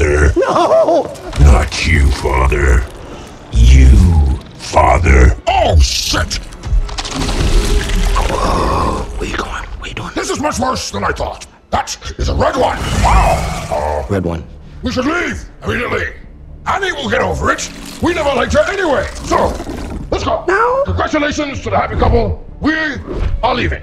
No! Not you, father. You, father. Oh, shit! Where you going? Where you doing? This is much worse than I thought. That is a red one. Wow. Uh, red one. We should leave immediately. Annie will get over it. We never liked her anyway. So, let's go. Now? Congratulations to the happy couple. We are leaving.